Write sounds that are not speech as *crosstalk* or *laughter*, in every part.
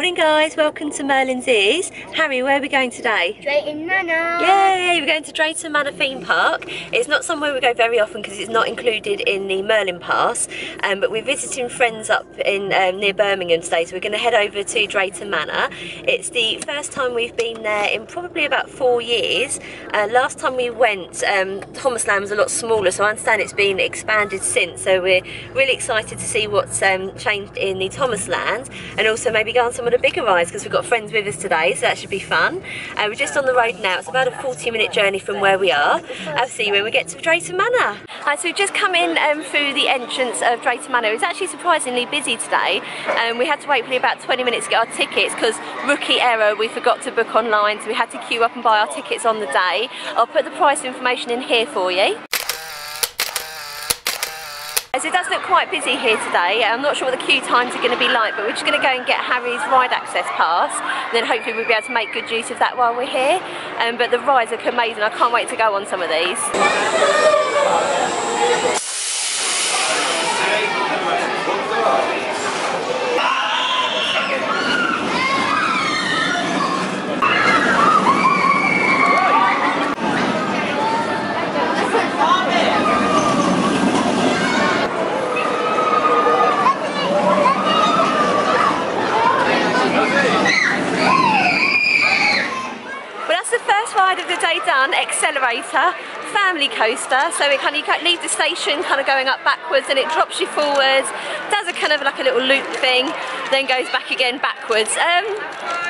Morning guys, welcome to Merlin's Ears. Harry, where are we going today? Drayton Manor. Yay, we're going to Drayton Manor theme park. It's not somewhere we go very often because it's not included in the Merlin Pass, um, but we're visiting friends up in um, near Birmingham today, so we're going to head over to Drayton Manor. It's the first time we've been there in probably about four years. Uh, last time we went, um, Thomasland was a lot smaller, so I understand it's been expanded since, so we're really excited to see what's um, changed in the Thomasland and also maybe go on some the bigger rides because we've got friends with us today, so that should be fun. Uh, we're just on the road now. It's about a 40 minute journey from where we are. I'll see you when we get to Drayton Manor. Right, so we've just come in um, through the entrance of Drayton Manor. It's actually surprisingly busy today. Um, we had to wait for about 20 minutes to get our tickets because rookie error, we forgot to book online, so we had to queue up and buy our tickets on the day. I'll put the price information in here for you. As it does look quite busy here today, I'm not sure what the queue times are going to be like, but we're just going to go and get Harry's ride access pass, and then hopefully we'll be able to make good use of that while we're here. Um, but the rides look amazing, I can't wait to go on some of these. Well, that's the first ride of the day done, Family coaster. So it kind of, you leave the station kind of going up backwards and it drops you forwards, does a kind of like a little loop thing, then goes back again backwards. Um,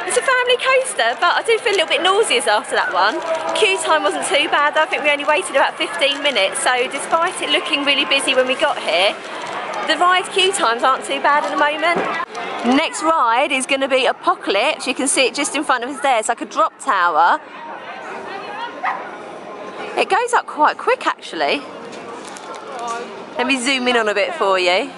it's a family coaster, but I do feel a little bit nauseous after that one. Queue time wasn't too bad, I think we only waited about 15 minutes, so despite it looking really busy when we got here, the ride queue times aren't too bad at the moment. Next ride is going to be Apocalypse. You can see it just in front of us there. It's like a drop tower. It goes up quite quick actually. Let me zoom in on a bit for you.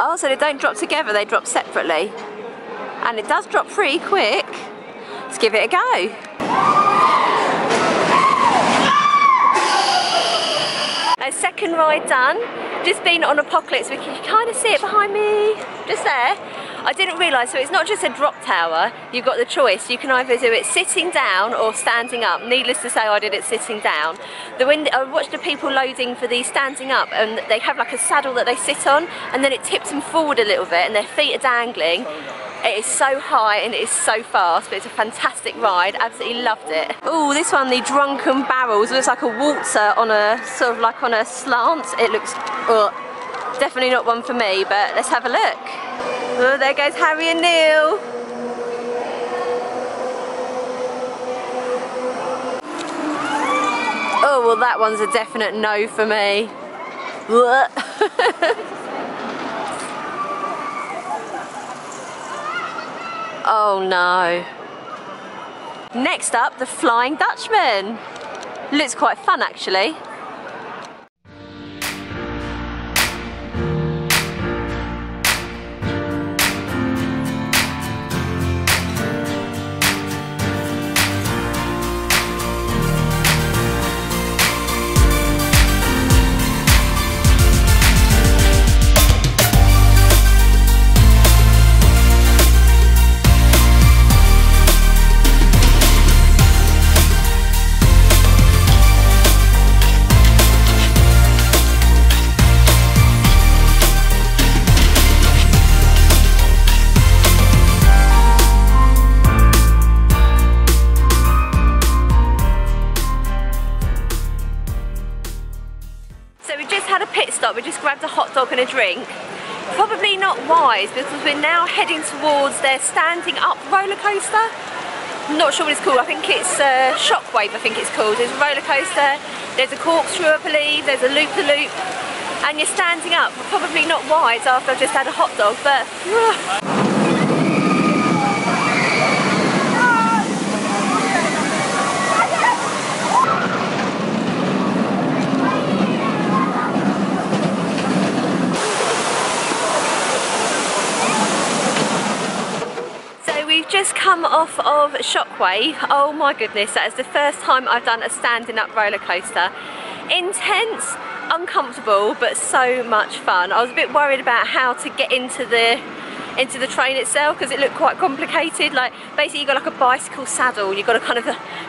Oh, so they don't drop together, they drop separately. And it does drop pretty quick. Let's give it a go. A second ride done. Just been on Apocalypse. We can kind of see it behind me, just there. I didn't realise, so it's not just a drop tower. You've got the choice. You can either do it sitting down or standing up. Needless to say, I did it sitting down. The wind, I watched the people loading for the standing up, and they have like a saddle that they sit on, and then it tips them forward a little bit, and their feet are dangling. It is so high and it is so fast, but it's a fantastic ride. Absolutely loved it. Oh, this one, the Drunken Barrels, looks like a waltzer on a sort of like on a slant. It looks uh, definitely not one for me, but let's have a look. Oh, there goes Harry and Neil. Oh, well, that one's a definite no for me. *laughs* Oh no. Next up, the Flying Dutchman. Looks quite fun actually. Just had a pit stop, we just grabbed a hot dog and a drink. Probably not wise because we're now heading towards their standing up roller coaster. I'm not sure what it's called, I think it's uh, Shockwave I think it's called. There's a roller coaster, there's a corkscrew I believe, there's a loop-the-loop and you're standing up. Probably not wise after I've just had a hot dog but *sighs* *sighs* So we've just come off of Shockwave. Oh my goodness, that is the first time I've done a standing up roller coaster. intense, uncomfortable, but so much fun. I was a bit worried about how to get into the into the train itself because it looked quite complicated like basically you've got like a bicycle saddle you've got to kind of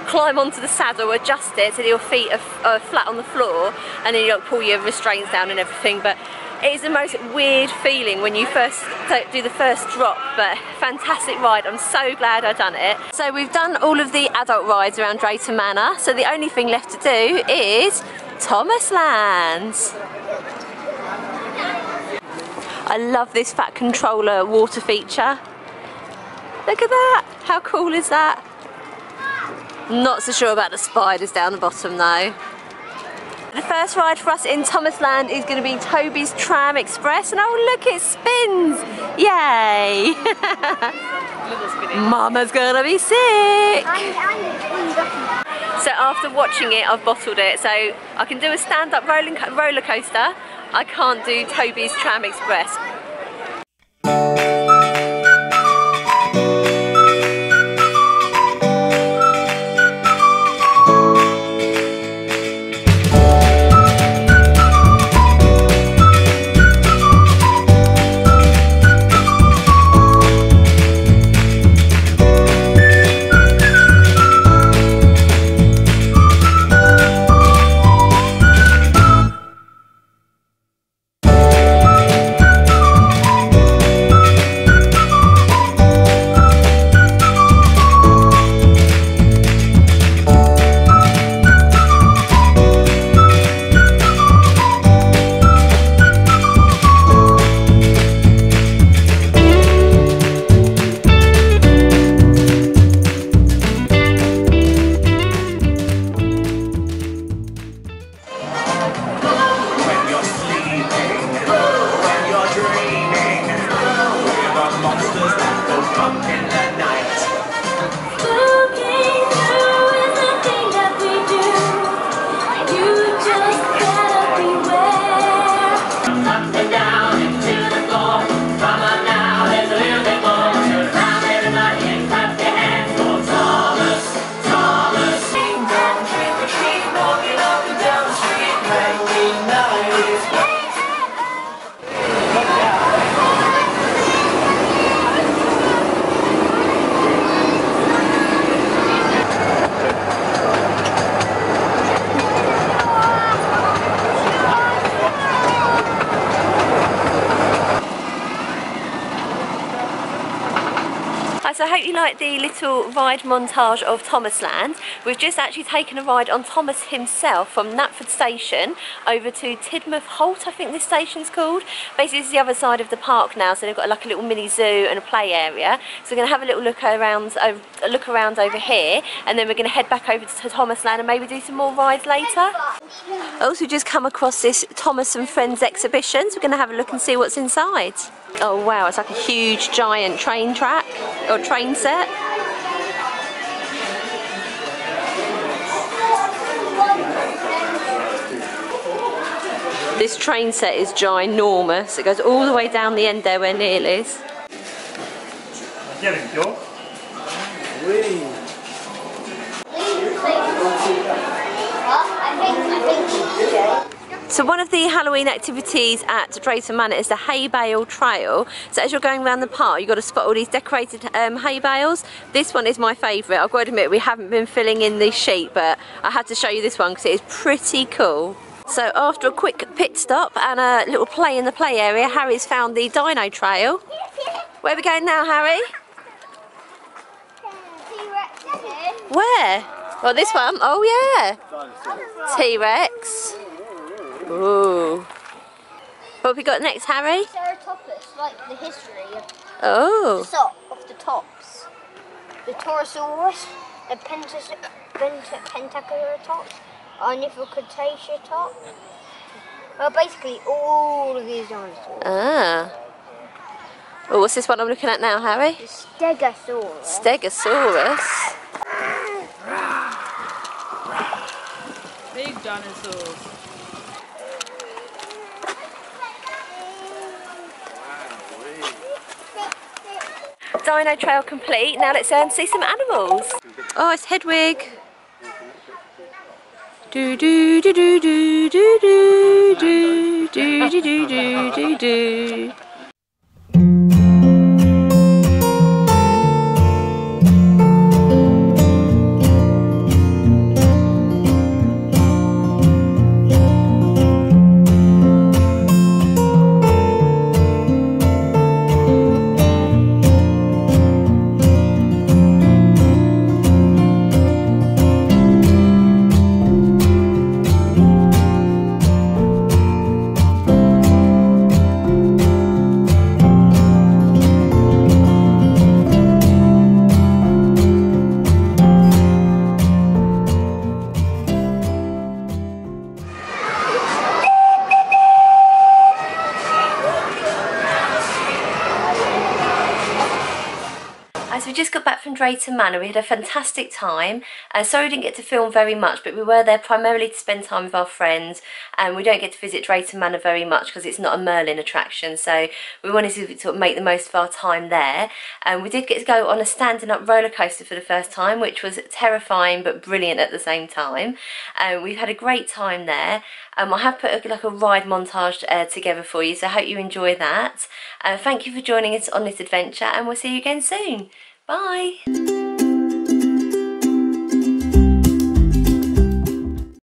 climb onto the saddle adjust it so your feet are, are flat on the floor and then you like, pull your restraints down and everything but it is the most weird feeling when you first do the first drop but fantastic ride. I'm so glad I've done it. So we've done all of the adult rides around Drayton Manor. So the only thing left to do is Thomasland I love this fat controller water feature. Look at that. How cool is that? Not so sure about the spiders down the bottom though the first ride for us in Thomasland is going to be Toby's Tram Express and oh look it spins! Yay! *laughs* Mama's gonna be sick! So after watching it I've bottled it so I can do a stand-up roller coaster I can't do Toby's Tram Express so I hope you like the little ride montage of Thomasland. We've just actually taken a ride on Thomas himself from Knapford Station over to Tidmouth Holt, I think this station's called. Basically, it's the other side of the park now, so they've got like a little mini zoo and a play area. So we're going to have a little look around, uh, look around over here, and then we're going to head back over to Thomasland and maybe do some more rides later. Also, just come across this Thomas and Friends exhibition, so we're going to have a look and see what's inside. Oh wow, it's like a huge giant train track or train set. This train set is ginormous. It goes all the way down the end there where Neil is. So one of the Halloween activities at Drayton Manor is the hay bale trail. So as you're going around the park, you've got to spot all these decorated um, hay bales. This one is my favourite. I've got to admit, we haven't been filling in the sheet, but I had to show you this one because it is pretty cool. So after a quick pit stop and a little play in the play area, Harry's found the dino trail. Where are we going now, Harry? T-Rex. Where? Well, this one. Oh, yeah. T-Rex. Ooh. What have we got next, Harry? Ceratopus, like the history of oh. the top of the tops. The Torosaurus, the Pentas Pentaceratops, Ornithocretaceops. Well, basically all of these dinosaurs. Ah. Oh, what's this one I'm looking at now, Harry? The Stegosaurus. Stegosaurus. Big dinosaurs. Dino trail complete. Now let's go and see some animals. Oh, it's Hedwig. Do do do do do do do do do do do do do. Drayton Manor, we had a fantastic time. Uh, sorry we didn't get to film very much, but we were there primarily to spend time with our friends, and we don't get to visit Drayton Manor very much because it's not a Merlin attraction. So we wanted to make the most of our time there. And we did get to go on a standing up roller coaster for the first time, which was terrifying but brilliant at the same time. Um, we've had a great time there. Um, I have put a, like a ride montage uh, together for you, so I hope you enjoy that. Uh, thank you for joining us on this adventure, and we'll see you again soon. Bye!